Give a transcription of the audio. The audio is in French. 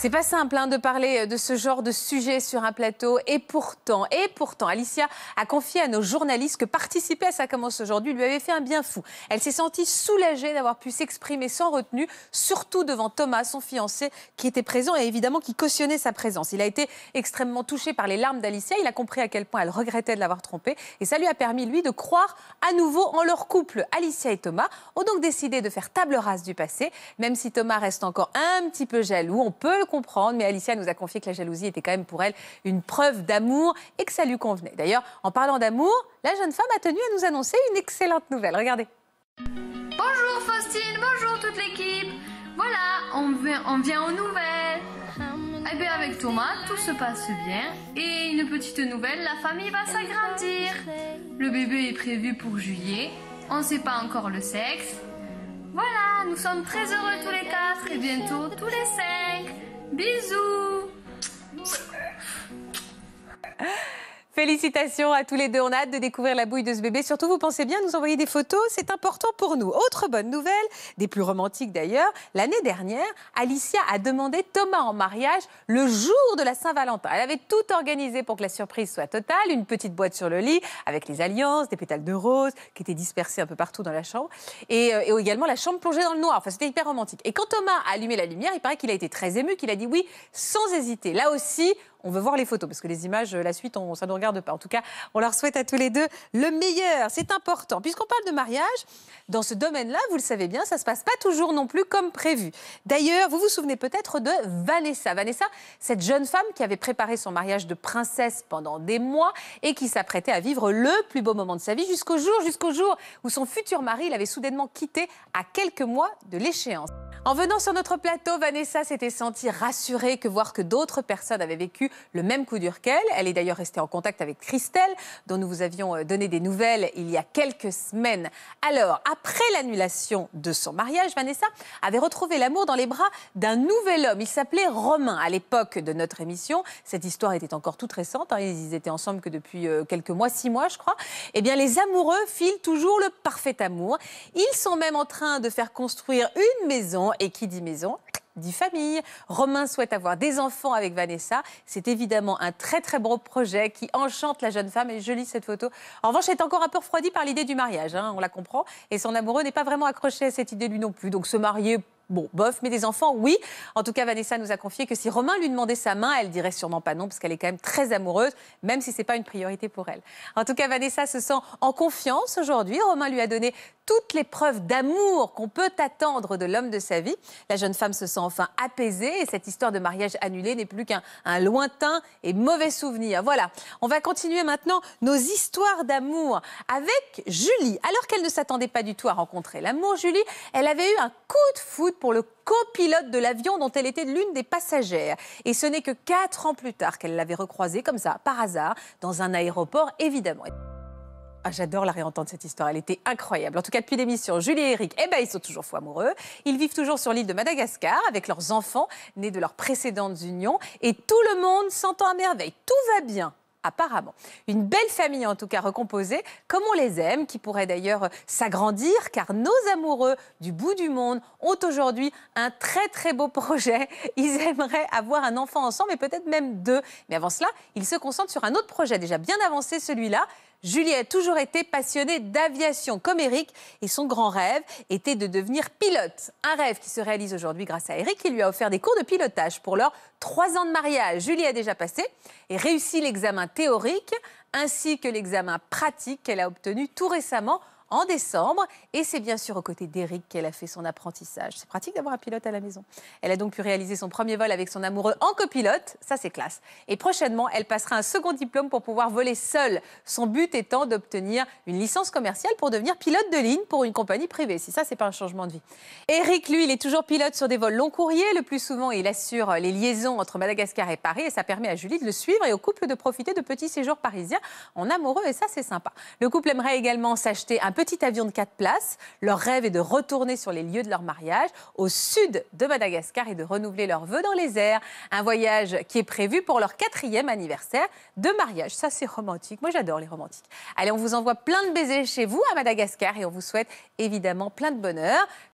C'est pas simple hein, de parler de ce genre de sujet sur un plateau. Et pourtant, et pourtant, Alicia a confié à nos journalistes que participer à Ça commence aujourd'hui lui avait fait un bien fou. Elle s'est sentie soulagée d'avoir pu s'exprimer sans retenue, surtout devant Thomas, son fiancé, qui était présent et évidemment qui cautionnait sa présence. Il a été extrêmement touché par les larmes d'Alicia. Il a compris à quel point elle regrettait de l'avoir trompée. Et ça lui a permis, lui, de croire à nouveau en leur couple. Alicia et Thomas ont donc décidé de faire table rase du passé. Même si Thomas reste encore un petit peu jaloux, on peut le comprendre, mais Alicia nous a confié que la jalousie était quand même pour elle une preuve d'amour et que ça lui convenait. D'ailleurs, en parlant d'amour, la jeune femme a tenu à nous annoncer une excellente nouvelle. Regardez. Bonjour Faustine, bonjour toute l'équipe. Voilà, on vient, on vient aux nouvelles. Eh bien avec Thomas, tout se passe bien. Et une petite nouvelle, la famille va s'agrandir. Le bébé est prévu pour juillet. On ne sait pas encore le sexe. Voilà, nous sommes très heureux tous les quatre et bientôt tous les cinq. Bisous Félicitations à tous les deux. On a hâte de découvrir la bouille de ce bébé. Surtout, vous pensez bien nous envoyer des photos. C'est important pour nous. Autre bonne nouvelle, des plus romantiques d'ailleurs. L'année dernière, Alicia a demandé Thomas en mariage le jour de la Saint-Valentin. Elle avait tout organisé pour que la surprise soit totale. Une petite boîte sur le lit avec les alliances, des pétales de rose qui étaient dispersés un peu partout dans la chambre. Et, euh, et également la chambre plongée dans le noir. Enfin, c'était hyper romantique. Et quand Thomas a allumé la lumière, il paraît qu'il a été très ému, qu'il a dit oui sans hésiter. Là aussi, on veut voir les photos parce que les images, la suite, on, ça ne nous regarde pas. En tout cas, on leur souhaite à tous les deux le meilleur. C'est important. Puisqu'on parle de mariage, dans ce domaine-là, vous le savez bien, ça ne se passe pas toujours non plus comme prévu. D'ailleurs, vous vous souvenez peut-être de Vanessa. Vanessa, cette jeune femme qui avait préparé son mariage de princesse pendant des mois et qui s'apprêtait à vivre le plus beau moment de sa vie jusqu'au jour, jusqu'au jour où son futur mari l'avait soudainement quitté à quelques mois de l'échéance. En venant sur notre plateau, Vanessa s'était sentie rassurée que voir que d'autres personnes avaient vécu le même coup dur qu'elle. Elle est d'ailleurs restée en contact avec Christelle, dont nous vous avions euh, donné des nouvelles il y a quelques semaines. Alors, après l'annulation de son mariage, Vanessa avait retrouvé l'amour dans les bras d'un nouvel homme. Il s'appelait Romain. À l'époque de notre émission, cette histoire était encore toute récente. Hein. Ils étaient ensemble que depuis euh, quelques mois, six mois, je crois. Eh bien, les amoureux filent toujours le parfait amour. Ils sont même en train de faire construire une maison et qui dit maison dit famille. Romain souhaite avoir des enfants avec Vanessa. C'est évidemment un très très beau projet qui enchante la jeune femme et je lis cette photo. En revanche, elle est encore un peu refroidie par l'idée du mariage, hein, on la comprend. Et son amoureux n'est pas vraiment accroché à cette idée lui non plus. Donc se marier Bon, bof, mais des enfants, oui. En tout cas, Vanessa nous a confié que si Romain lui demandait sa main, elle dirait sûrement pas non, parce qu'elle est quand même très amoureuse, même si c'est pas une priorité pour elle. En tout cas, Vanessa se sent en confiance aujourd'hui. Romain lui a donné toutes les preuves d'amour qu'on peut attendre de l'homme de sa vie. La jeune femme se sent enfin apaisée et cette histoire de mariage annulé n'est plus qu'un lointain et mauvais souvenir. Voilà, on va continuer maintenant nos histoires d'amour avec Julie. Alors qu'elle ne s'attendait pas du tout à rencontrer l'amour, Julie, elle avait eu un coup de foudre pour le copilote de l'avion dont elle était l'une des passagères. Et ce n'est que quatre ans plus tard qu'elle l'avait recroisé comme ça, par hasard, dans un aéroport, évidemment. Ah, J'adore la réentendre cette histoire, elle était incroyable. En tout cas, depuis l'émission, Julie et Eric, eh ben, ils sont toujours fou amoureux. Ils vivent toujours sur l'île de Madagascar avec leurs enfants nés de leurs précédentes unions. Et tout le monde s'entend à merveille. Tout va bien apparemment. Une belle famille en tout cas recomposée, comme on les aime, qui pourrait d'ailleurs s'agrandir, car nos amoureux du bout du monde ont aujourd'hui un très très beau projet. Ils aimeraient avoir un enfant ensemble et peut-être même deux. Mais avant cela, ils se concentrent sur un autre projet déjà bien avancé, celui-là. Julie a toujours été passionnée d'aviation comme Eric et son grand rêve était de devenir pilote. Un rêve qui se réalise aujourd'hui grâce à Eric qui lui a offert des cours de pilotage pour leurs trois ans de mariage. Julie a déjà passé et réussi l'examen théorique ainsi que l'examen pratique qu'elle a obtenu tout récemment en décembre. Et c'est bien sûr aux côtés d'Eric qu'elle a fait son apprentissage. C'est pratique d'avoir un pilote à la maison. Elle a donc pu réaliser son premier vol avec son amoureux en copilote. Ça, c'est classe. Et prochainement, elle passera un second diplôme pour pouvoir voler seule. Son but étant d'obtenir une licence commerciale pour devenir pilote de ligne pour une compagnie privée. Si ça, c'est pas un changement de vie. Eric, lui, il est toujours pilote sur des vols long courriers. Le plus souvent, il assure les liaisons entre Madagascar et Paris. Et ça permet à Julie de le suivre et au couple de profiter de petits séjours parisiens en amoureux. Et ça, c'est sympa. Le couple aimerait également s'acheter un petit avion de 4 places. Leur rêve est de retourner sur les lieux de leur mariage au sud de Madagascar et de renouveler leurs vœux dans les airs. Un voyage qui est prévu pour leur quatrième anniversaire de mariage. Ça, c'est romantique. Moi, j'adore les romantiques. Allez, on vous envoie plein de baisers chez vous à Madagascar et on vous souhaite évidemment plein de bonheur.